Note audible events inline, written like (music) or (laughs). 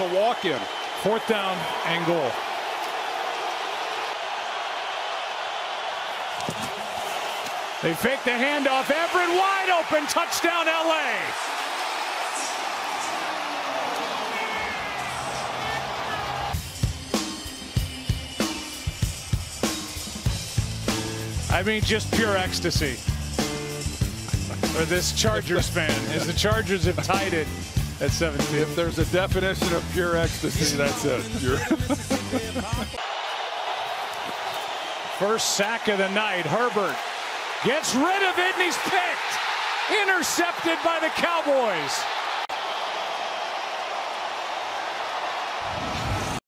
to walk in. Fourth down and goal. They fake the handoff. Everett wide open. Touchdown, LA. I mean, just pure ecstasy. For this Chargers fan, as the Chargers have tied it at 17. If there's a definition of pure ecstasy, that's it. (laughs) First sack of the night. Herbert gets rid of it and he's picked. Intercepted by the Cowboys.